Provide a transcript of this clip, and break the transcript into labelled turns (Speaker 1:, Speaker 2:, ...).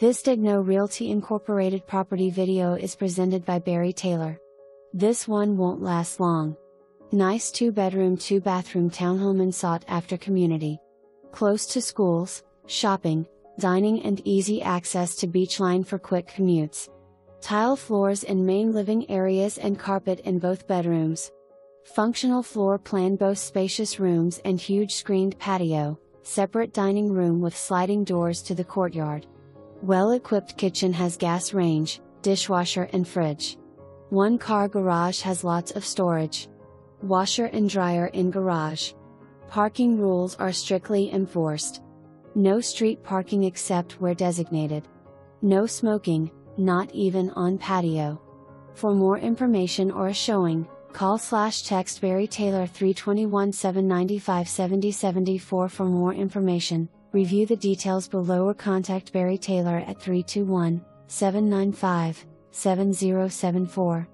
Speaker 1: This Daignault Realty Incorporated property video is presented by Barry Taylor. This one won't last long. Nice 2 bedroom 2 bathroom townhome in sought after community. Close to schools, shopping, dining and easy access to Beachline for quick commutes. Tile floors in main living areas and carpet in both bedrooms. Functional floor plan boasts spacious rooms and huge screened patio, separate dining room with sliding doors to the courtyard. Well equipped kitchen has gas range, dishwasher and fridge. One car garage has lots of storage. Washer and dryer in garage. Parking rules are strictly enforced. No street parking except where designated. No smoking, not even on patio. For more information or a showing, call slash text Barry Taylor 321 795 7074 for more information. Review the details below or contact Barry Taylor at 321 795 7074.